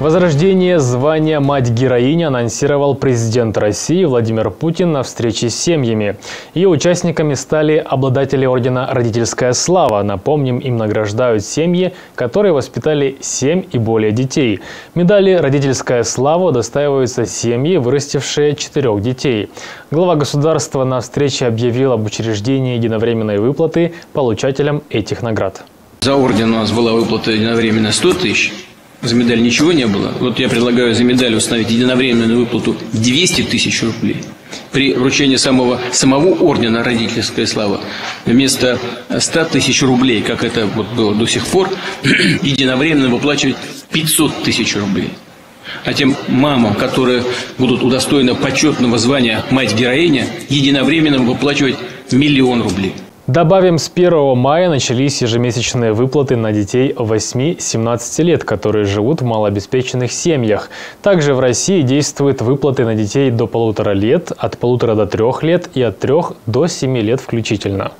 Возрождение звания «Мать-героиня» анонсировал президент России Владимир Путин на встрече с семьями. Ее участниками стали обладатели ордена «Родительская слава». Напомним, им награждают семьи, которые воспитали семь и более детей. Медали «Родительская слава» достаиваются семьи, вырастившие четырех детей. Глава государства на встрече объявил об учреждении единовременной выплаты получателям этих наград. За орден у нас была выплата единовременно 100 тысяч. За медаль ничего не было. Вот я предлагаю за медаль установить единовременную выплату 200 тысяч рублей. При вручении самого, самого ордена «Родительская слава» вместо 100 тысяч рублей, как это вот было до сих пор, единовременно выплачивать 500 тысяч рублей. А тем мамам, которые будут удостоены почетного звания «Мать-героиня», единовременно выплачивать миллион рублей. Добавим, с 1 мая начались ежемесячные выплаты на детей 8-17 лет, которые живут в малообеспеченных семьях. Также в России действуют выплаты на детей до полутора лет, от полутора до трех лет и от трех до семи лет включительно.